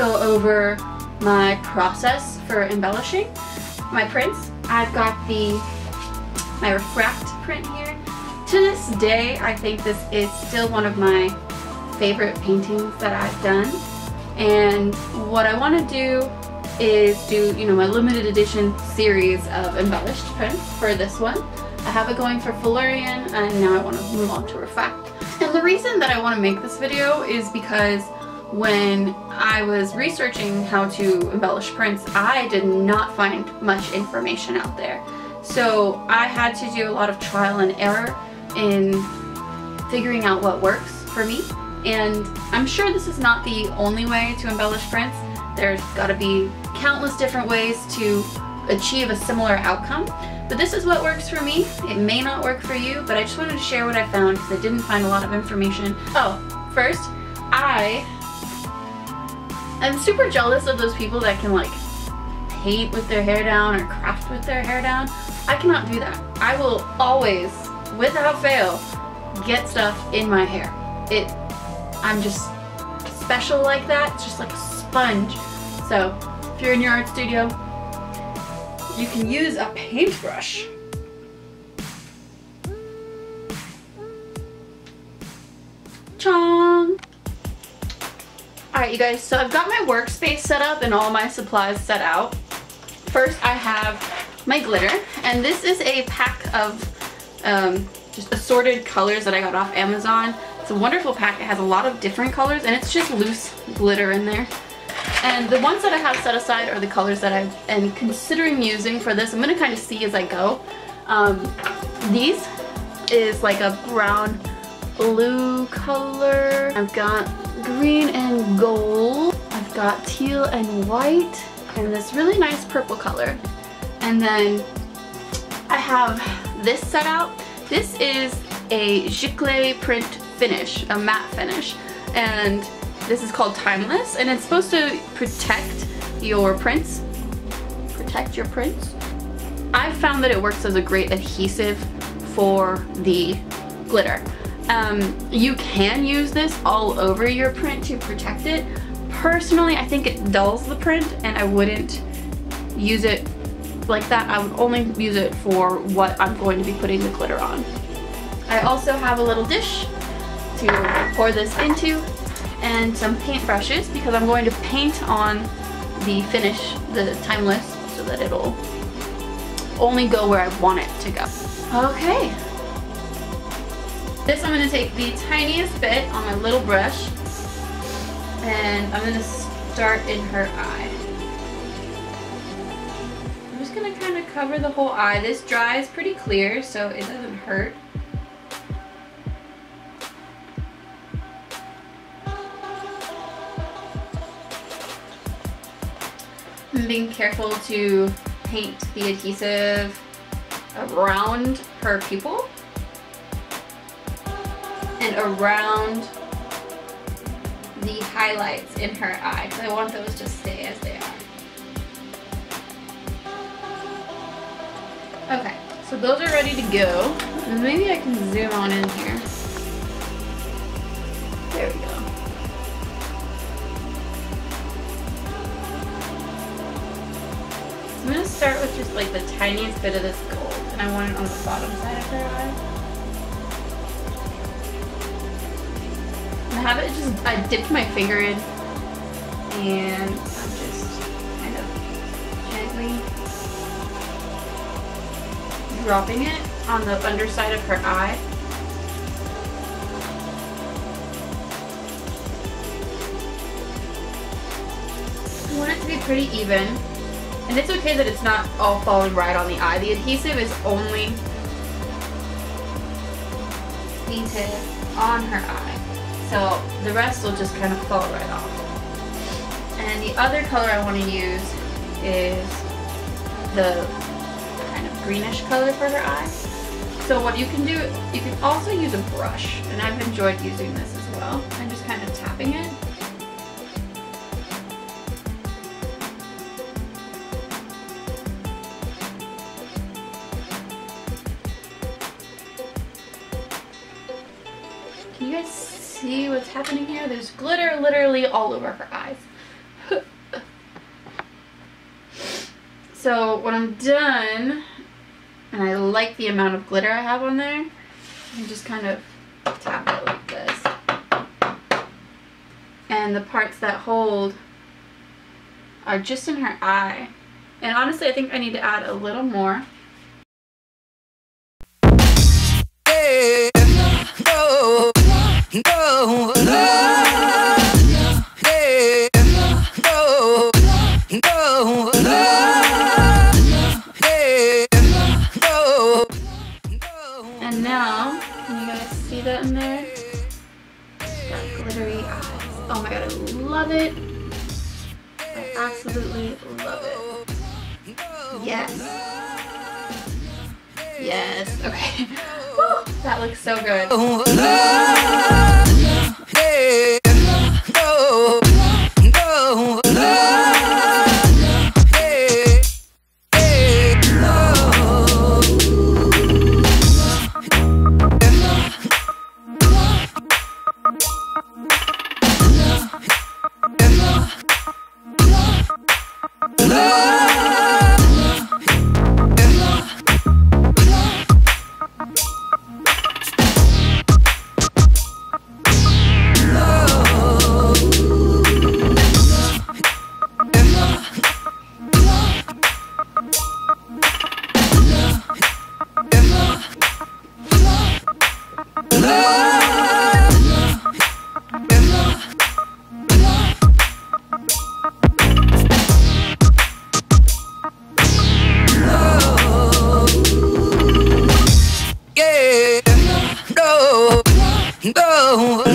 go over my process for embellishing my prints. I've got the my refract print here. To this day, I think this is still one of my favorite paintings that I've done. And what I want to do is do, you know, my limited edition series of embellished prints for this one. I have it going for Fullerian and now I want to move on to Refract. And the reason that I want to make this video is because when I was researching how to embellish prints, I did not find much information out there. So I had to do a lot of trial and error in figuring out what works for me. And I'm sure this is not the only way to embellish prints. There's gotta be countless different ways to achieve a similar outcome. But this is what works for me. It may not work for you, but I just wanted to share what I found because I didn't find a lot of information. Oh, first, I am super jealous of those people that can like paint with their hair down or craft with their hair down. I cannot do that. I will always, without fail, get stuff in my hair. It, I'm just special like that. It's just like a sponge. So, if you're in your art studio, you can use a paintbrush. Chong! Alright you guys, so I've got my workspace set up and all my supplies set out. First I have my glitter, and this is a pack of um, just assorted colors that I got off Amazon. It's a wonderful pack, it has a lot of different colors, and it's just loose glitter in there. And the ones that I have set aside are the colors that I am considering using for this. I'm going to kind of see as I go. Um, these is like a brown blue color. I've got green and gold. I've got teal and white and this really nice purple color. And then I have this set out. This is a Giclée print finish, a matte finish. And this is called Timeless and it's supposed to protect your prints. Protect your prints. I've found that it works as a great adhesive for the glitter. Um, you can use this all over your print to protect it, Personally, I think it dulls the print and I wouldn't use it like that. I would only use it for what I'm going to be putting the glitter on. I also have a little dish to pour this into and some paint brushes because I'm going to paint on the finish, the timeless, so that it'll only go where I want it to go. Okay. This I'm going to take the tiniest bit on my little brush and I'm going to start in her eye. I'm just going to kind of cover the whole eye. This dries pretty clear so it doesn't hurt. I'm being careful to paint the adhesive around her pupil and around the highlights in her eye because I want those to stay as they are. Okay, so those are ready to go. Maybe I can zoom on in here. There we go. I'm going to start with just like the tiniest bit of this gold and I want it on the bottom side of her eye. I have it just, I dipped my finger in and I'm just kind of gently dropping it on the underside of her eye. I want it to be pretty even. And it's okay that it's not all falling right on the eye. The adhesive is only painted on her eye. So the rest will just kind of fall right off. And the other color I want to use is the kind of greenish color for her eyes. So what you can do, you can also use a brush, and I've enjoyed using this as well. I'm just kind of tapping it. guys see what's happening here? There's glitter literally all over her eyes. so when I'm done, and I like the amount of glitter I have on there, I just kind of tap it like this. And the parts that hold are just in her eye. And honestly, I think I need to add a little more. See that in there? Got glittery eyes. Oh my god, I love it. I absolutely love it. Yes. Yes. Okay. Woo, that looks so good. हूँ